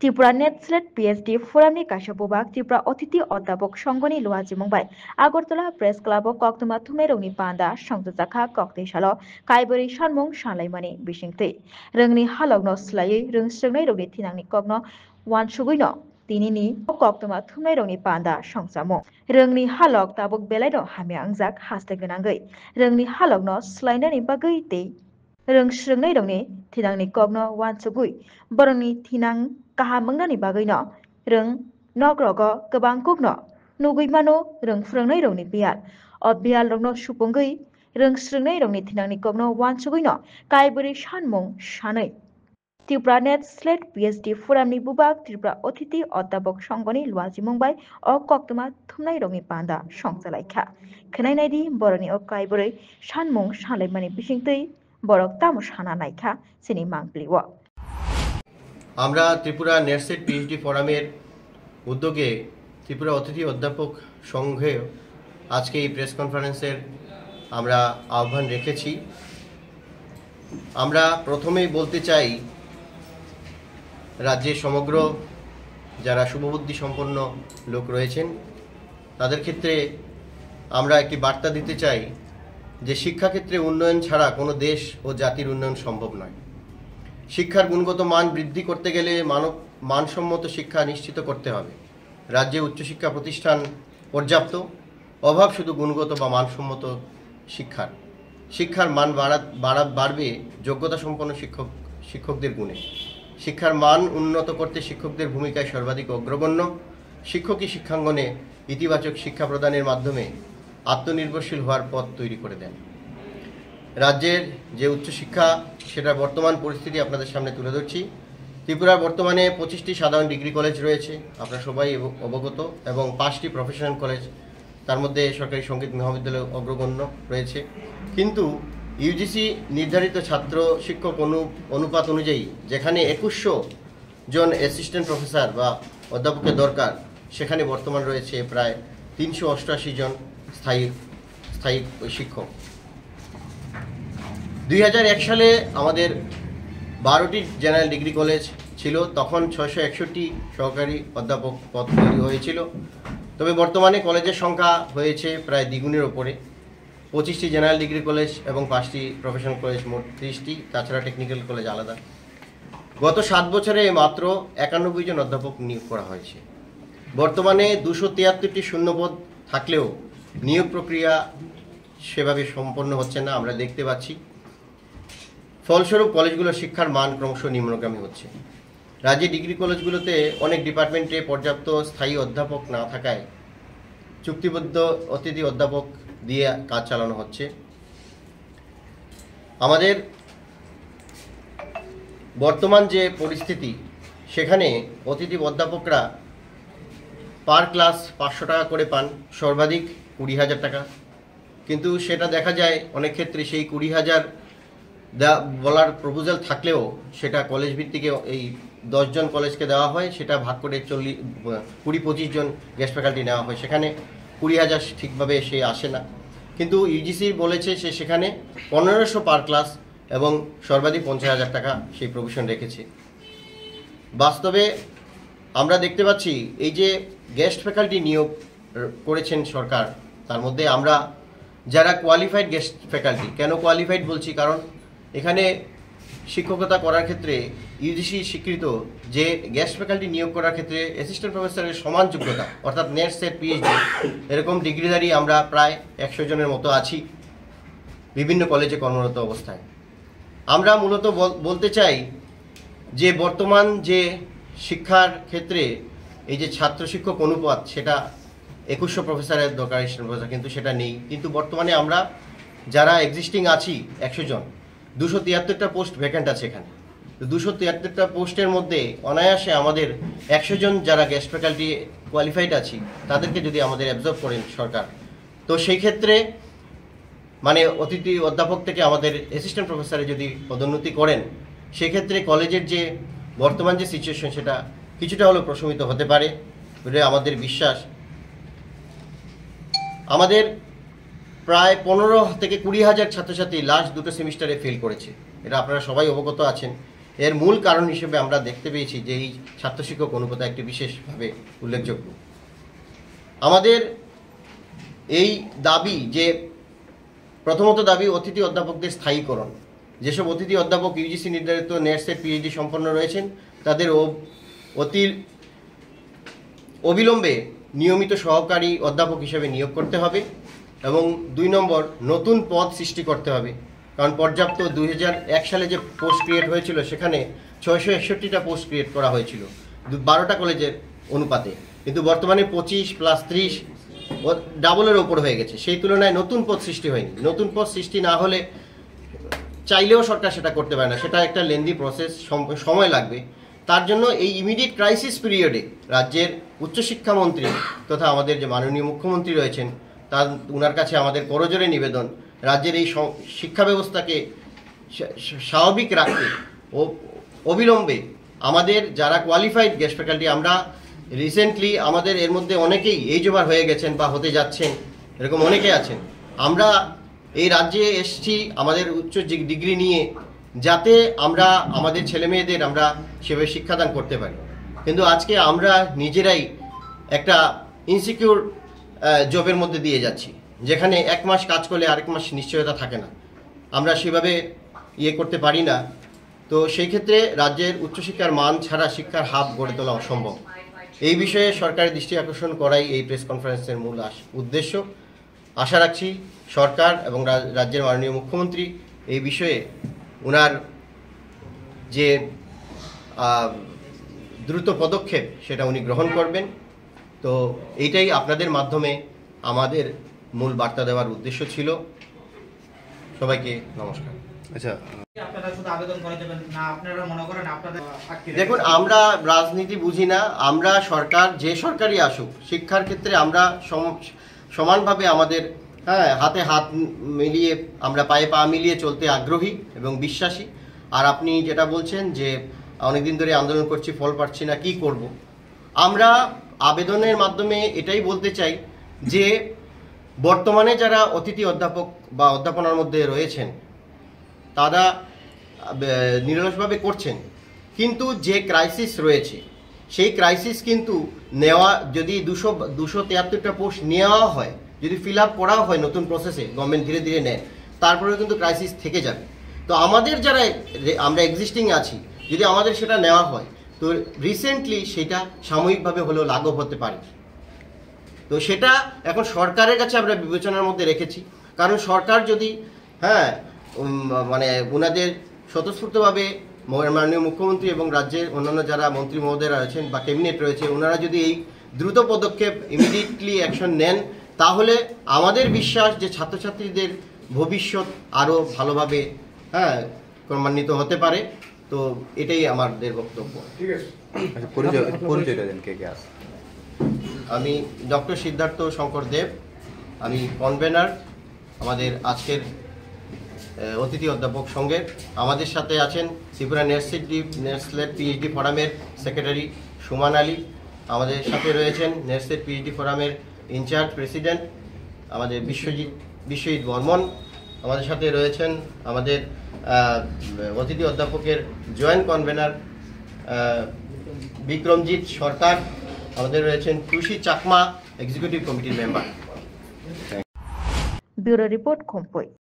Tripura NET SLET PhD kaisa bubak Tripura অতিথি অধ্যাপক সংঘনি লুয়াজি মুম্বাই আগরতলা প্রেস ক্লাবও কক্তমা থুমেরংনি পান্ডা সংযোজাখা কক্তै salo kaibori sanmung sanlaimani bisingtwi rungni halokno slaiwi rungsrungnai rokni thinangni kokno uansugui tinini koktoma thumnai rokni panda songchamo rungni halok tabuk belai no hamya angjak rung srung nei dong ni thinang ni kok no wan chugui borong ni thinang kaha mangna ni bagai no rung nok ro go kabang kuk no nugui mano rung frung nei dong ni bial ob bial rong no supungui rung srung nei dong ni thinang ni kok no wan chugui no kai buri shan mong shanai Tripura NET SLET PhD ফোরামনি বুবাক ত্রিপুরা অতিথি অধ্যাপক সংগনি লুয়াজি মুম্বাই অ কক্তমা থুমনাই রঙি পান্দা সংসালাইখা খেনাইনাইদি বরণি ও কাইবরে সানমুং সালেমানি বিশিংতই তামো সানা নাইখা, সিনি মাংপ্লিও আমরা Tripura NET SET PhD ফোরামের উদ্যোগে ত্রিপুরা অতিথি অধ্যাপক সংঘে আজকে এই প্রেস কনফারেন্সের আমরা আহ্বান রেখেছি। আমরা প্রথমেই বলতে চাই, রাজ্যের সমগ্র যারা শুভবুদ্ধি সম্পন্ন লোক রয়েছেন, তাদের ক্ষেত্রে আমরা একটি বার্তা দিতে চাই যে শিক্ষাক্ষেত্রে উন্নয়ন ছাড়া কোনো দেশ ও জাতির উন্নয়ন সম্ভব নয়। শিক্ষার গুণগত মান বৃদ্ধি করতে গেলে মানব, মানসম্মত শিক্ষা নিশ্চিত করতে হবে। রাজ্যে উচ্চশিক্ষা প্রতিষ্ঠান পর্যাপ্ত, অভাব শুধু গুণগত বা মানসম্মত শিক্ষার। শিক্ষার মান বাড়া বাড়া, বাড়বে যোগ্যতা সম্পন্ন শিক্ষক, শিক্ষকদের গুণে। শিক্ষার মান উন্নত করতে শিক্ষকদের ভূমিকায় সর্বাধিক অগ্রগণ্য। শিক্ষকই শিক্ষাঙ্গনে ইতিবাচক শিক্ষা প্রদানের মাধ্যমে আত্মনির্ভরশীল হওয়ার পথ তৈরি করে দেন। রাজ্যের যে উচ্চশিক্ষা, সেটার বর্তমান পরিস্থিতি আপনাদের সামনে তুলে ধরছি। ত্রিপুরার বর্তমানে পঁচিশটি সাধারণ ডিগ্রি কলেজ রয়েছে, আপনারা সবাই অবগত, এবং পাঁচটি প্রফেশনাল কলেজ, তার মধ্যে সরকারি সংগীত মহাবিদ্যালয় অগ্রগণ্য রয়েছে। কিন্তু ইউজিসি নির্ধারিত ছাত্র শিক্ষক অনু, অনুপাত অনুযায়ী, যেখানে একুশশো জন অ্যাসিস্ট্যান্ট প্রফেসর বা অধ্যাপকের দরকার, সেখানে বর্তমান রয়েছে প্রায় তিনশো অষ্টআশি জন। স্থায়ী স্থায়ী শিক্ষক। দুই হাজার এক সালে আমাদের বারোটি জেনারেল ডিগ্রি কলেজ ছিল, তখন ছয়শো একষট্টি সহকারী অধ্যাপক পদ তৈরি হয়েছিল। তবে বর্তমানে কলেজের সংখ্যা হয়েছে প্রায় দ্বিগুণের ওপরে। পঁচিশটি জেনারেল ডিগ্রি কলেজ এবং পাঁচটি প্রফেশনাল কলেজ, মোট ত্রিশটি, তাছাড়া টেকনিক্যাল কলেজ আলাদা। গত সাত বছরে মাত্র একানব্বই জন অধ্যাপক নিয়োগ করা হয়েছে। বর্তমানে দুশো তিয়াত্তরটি শূন্যপদ থাকলেও নিয়োগ প্রক্রিয়া সেভাবে সম্পন্ন হচ্ছে না, আমরা দেখতে পাচ্ছি। ফলস্বরূপ কলেজগুলোর শিক্ষার মান ক্রমশ নিম্নগামী হচ্ছে। রাজ্যে ডিগ্রি কলেজগুলোতে অনেক ডিপার্টমেন্টে পর্যাপ্ত স্থায়ী অধ্যাপক না থাকায় চুক্তিবদ্ধ অতিথি অধ্যাপক দিয়ে কাজ চালানো হচ্ছে। আমাদের বর্তমান যে পরিস্থিতি, সেখানে অতিথি অধ্যাপকরা পার ক্লাস পাঁচশো টাকা করে পান, সর্বাধিক কুড়ি হাজার টাকা। কিন্তু সেটা দেখা যায় অনেক ক্ষেত্রে সেই কুড়ি হাজার বলার প্রপোজাল থাকলেও সেটা কলেজ ভিত্তিকে এই দশজন কলেজকে দেওয়া হয়, সেটা ভাগ করে চল্লিশ কুড়ি পঁচিশ জন গেস্ট ফ্যাকাল্টি নেওয়া হয়। সেখানে কুড়ি হাজার ঠিকভাবে সে আসে না। কিন্তু ইউজিসি বলেছে সে সেখানে পনেরোশো পার ক্লাস এবং সর্বাধিক পঞ্চাশ হাজার টাকা সেই প্রভিশন রেখেছে। বাস্তবে আমরা দেখতে পাচ্ছি এই যে গেস্ট ফ্যাকাল্টি নিয়োগ করেছেন সরকার। তার মধ্যে আমরা যারা কোয়ালিফাইড গেস্ট ফ্যাকাল্টি কেন কোয়ালিফাইড বলছি? কারণ এখানে শিক্ষকতা করার ক্ষেত্রে ইউজিসি স্বীকৃত যে গেস্ট ফ্যাকাল্টি নিয়োগ করার ক্ষেত্রে অ্যাসিস্ট্যান্ট প্রফেসরের সমান যোগ্যতা, অর্থাৎ নেট সেট পিএইচডি এরকম ডিগ্রিধারী আমরা প্রায় একশো জনের মতো আছি বিভিন্ন কলেজে কর্মরত অবস্থায়। আমরা মূলত বলতে চাই যে বর্তমান যে শিক্ষার ক্ষেত্রে এই যে ছাত্র শিক্ষক অনুপাত, সেটা একুশশো প্রফেসরের দরকার প্রফেসর, কিন্তু সেটা নেই। কিন্তু বর্তমানে আমরা যারা এক্সিস্টিং আছি, একশো জন, দুশো তিয়াত্তরটা পোস্ট ভ্যাকেন্ট আছে এখানে। দুশো তিয়াত্তরটা পোস্টের মধ্যে অনায়াসে আমাদের একশো জন যারা গেস্ট ফ্যাকাল্টি কোয়ালিফাইড আছি, তাদেরকে যদি আমাদের অ্যাবজর্ভ করেন সরকার। তো সেই ক্ষেত্রে মানে অতিথি অধ্যাপক থেকে আমাদের অ্যাসিস্ট্যান্ট প্রফেসরে যদি পদোন্নতি করেন সেক্ষেত্রে কলেজের যে বর্তমান যে সিচুয়েশন সেটা কিছুটা হলেও প্রশমিত হতে পারে বলে আমাদের বিশ্বাস। আমাদের প্রায় পনেরো থেকে কুড়ি হাজার ছাত্রছাত্রী লাস্ট দুটো সেমিস্টারে ফেল করেছে। এটা আপনারা সবাই অবগত আছেন। এর মূল কারণ হিসেবে আমরা দেখতে পেয়েছি যে এই ছাত্র শিক্ষক অনুপাত একটি বিশেষভাবে উল্লেখযোগ্য। আমাদের এই দাবি যে, প্রথমত দাবি অতিথি অধ্যাপকদের স্থায়ীকরণ। যেসব অতিথি অধ্যাপক ইউজিসি নির্ধারিত নেটসেট পিএইচডি সম্পন্ন রয়েছেন, তাদের অতি অবিলম্বে নিয়মিত সহকারী অধ্যাপক হিসেবে নিয়োগ করতে হবে এবং দুই নম্বর, নতুন পদ সৃষ্টি করতে হবে। কারণ পর্যাপ্ত দুই সালে যে পোস্ট ক্রিয়েট হয়েছিল, সেখানে ছয়শো একষট্টিটা পোস্ট ক্রিয়েট করা হয়েছিল বারোটা কলেজের অনুপাতে। কিন্তু বর্তমানে পঁচিশ প্লাস ত্রিশ ডাবলের ওপর হয়ে গেছে। সেই তুলনায় নতুন পদ সৃষ্টি হয়নি। নতুন পদ সৃষ্টি না হলে চাইলেও সরকার সেটা করতে পারে না। সেটা একটা লেন্দি প্রসেস সময় লাগবে। তার জন্য এই ইমিডিয়েট ক্রাইসিস পিরিয়ডে রাজ্যের উচ্চশিক্ষামন্ত্রী তথা আমাদের যে মাননীয় মুখ্যমন্ত্রী রয়েছেন, তার, উনার কাছে আমাদের করজোরে নিবেদন, রাজ্যের এই শিক্ষা ব্যবস্থাকে স্বাভাবিক রাখতে ও, অবিলম্বে আমাদের যারা কোয়ালিফাইড গেস্ট ফ্যাকাল্টি আমরা রিসেন্টলি আমাদের এর মধ্যে অনেকেই এই জোবার হয়ে গেছেন বা হতে যাচ্ছেন, এরকম অনেকে আছেন। আমরা এই রাজ্যে এসছি, আমাদের উচ্চ ডিগ্রি নিয়ে যাতে আমরা, আমাদের ছেলে মেয়েদের আমরা সেভাবে শিক্ষাদান করতে পারি। কিন্তু আজকে আমরা নিজেরাই একটা ইনসিকিউর জবের মধ্যে দিয়ে যাচ্ছি, যেখানে এক মাস কাজ করলে আরেক মাস নিশ্চয়তা থাকে না। আমরা সেভাবে ইয়ে করতে পারি না। তো সেই ক্ষেত্রে রাজ্যের উচ্চশিক্ষার মান ছাড়া শিক্ষার হাব গড়ে তোলা অসম্ভব। এই বিষয়ে সরকারের দৃষ্টি আকর্ষণ করাই এই প্রেস কনফারেন্সের মূল উদ্দেশ্য। আশা রাখছি সরকার এবং রাজ্যের মাননীয় মুখ্যমন্ত্রী এই বিষয়ে ওনার যে দ্রুত পদক্ষেপ সেটা উনি গ্রহণ করবেন। তো এইটাই আপনাদের মাধ্যমে আমাদের মূল বার্তা দেওয়ার উদ্দেশ্য ছিল। সবাইকে নমস্কার। আচ্ছা। আপনারা শুধু আবেদন করে দেবেন না আপনারা মনে করেন আপনাদের সাক্ষী দেখুন আমরা রাজনীতি বুঝি না আমরা সরকার যে সরকারই আসুক শিক্ষার ক্ষেত্রে আমরা সম- সমানভাবে আমাদের হ্যাঁ হাতে হাত মিলিয়ে, আমরা পায়ে পা মিলিয়ে চলতে আগ্রহী এবং বিশ্বাসী। আর আপনি যেটা বলছেন যে, অনেকদিন ধরে আন্দোলন করছি, ফল পাচ্ছি না, কি করব? আমরা আবেদনের মাধ্যমে এটাই বলতে চাই যে, বর্তমানে যারা অতিথি অধ্যাপক বা অধ্যাপনার মধ্যে রয়েছেন, তারা নিরলসভাবে করছেন। কিন্তু যে ক্রাইসিস রয়েছে, সেই ক্রাইসিস কিন্তু নেওয়া, যদি দুশো দুশো তিয়াত্তরটা পোস্ট নেওয়া হয় যদি ফিল আপ করাও হয় নতুন প্রসেসে গভর্নমেন্ট ধীরে ধীরে নেয়, তারপরেও কিন্তু ক্রাইসিস থেকে যাবে। তো আমাদের যারা আমরা এক্সিস্টিং আছি, যদি আমাদের সেটা নেওয়া হয়, তো রিসেন্টলি সেটা সাময়িকভাবে হলেও লাঘব হতে পারে। তো সেটা এখন সরকারের কাছে আমরা বিবেচনার মধ্যে রেখেছি। কারণ সরকার যদি হ্যাঁ মানে ওনাদের স্বতঃস্ফূর্তভাবে মাননীয় মুখ্যমন্ত্রী এবং রাজ্যের অন্যান্য যারা মন্ত্রী মহোদয়রা রয়েছেন বা ক্যাবিনেট রয়েছে ওনারা যদি এই দ্রুত পদক্ষেপ ইমিডিয়েটলি অ্যাকশন নেন তাহলে আমাদের বিশ্বাস যে ছাত্রছাত্রীদের ভবিষ্যৎ আরও ভালোভাবে হ্যাঁ ক্রমান্বিত হতে পারে তো এটাই আমাদের বক্তব্য। আচ্ছা পরিচয় পরিচয়টা দেন কে কে আছে? আমি ডক্টর সিদ্ধার্থ শঙ্কর দেব আমি কনভেনার আমাদের আজকের অতিথি অধ্যাপক সঙ্গে। আমাদের সাথে আছেন ত্রিপুরা নেটসিটি নেটসলেট পিএইচডি ফোরামের সেক্রেটারি সুমান আলী। আমাদের সাথে রয়েছেন নেটসেট পিএইচডি ফোরামের ইনচার্জ প্রেসিডেন্ট, আমাদের বিশ্বজিৎ বিশ্বজিৎ বর্মন আমাদের সাথে রয়েছেন, আমাদের অতিথি অধ্যাপকের জয়েন্ট কনভেনার বিক্রমজিৎ সরকার, আমাদের রয়েছেন তুষি চাকমা, এক্সিকিউটিভ কমিটির মেম্বার। Bureau report Khompoi.